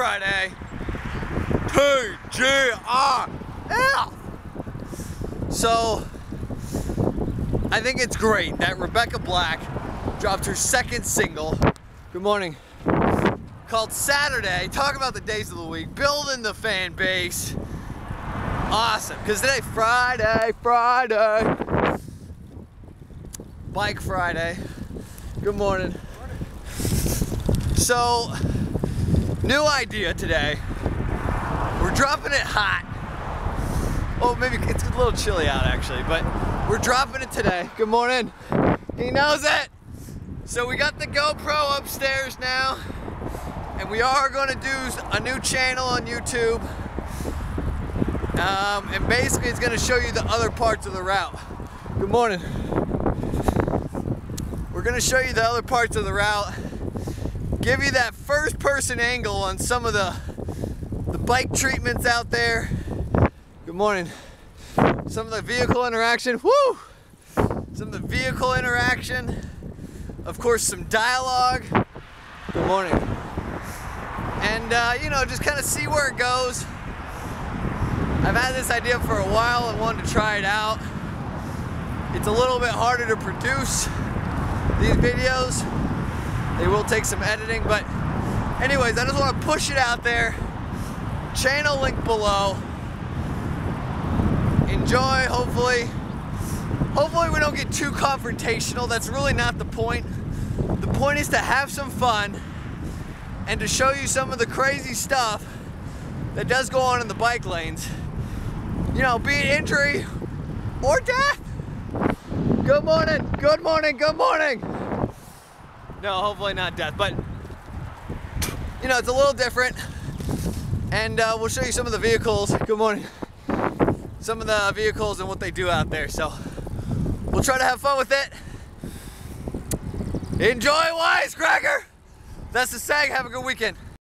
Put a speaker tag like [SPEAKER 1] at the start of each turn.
[SPEAKER 1] Friday. TGIF. So, I think it's great that Rebecca Black dropped her second single. Good morning. Called Saturday. Talk about the days of the week. Building the fan base. Awesome. Because today, Friday, Friday. Bike Friday. Good morning. So, new idea today. We're dropping it hot. Oh, maybe it's a little chilly out actually, but we're dropping it today. Good morning. He knows it. So we got the GoPro upstairs now, and we are gonna do a new channel on YouTube. Um, and basically it's gonna show you the other parts of the route. Good morning. We're gonna show you the other parts of the route, give you that first person angle on some of the, the bike treatments out there. Good morning. Some of the vehicle interaction, woo! Some of the vehicle interaction. Of course, some dialogue. Good morning. And, uh, you know, just kind of see where it goes. I've had this idea for a while and wanted to try it out. It's a little bit harder to produce these videos. They will take some editing, but anyways, I just want to push it out there. Channel link below. Enjoy, hopefully. Hopefully we don't get too confrontational. That's really not the point. The point is to have some fun and to show you some of the crazy stuff that does go on in the bike lanes. You know, be it injury or death. Good morning, good morning, good morning. No, hopefully not death, but you know, it's a little different. And uh, we'll show you some of the vehicles. Good morning. Some of the vehicles and what they do out there. So we'll try to have fun with it. Enjoy WizeKracker. That's the SAG. Have a good weekend.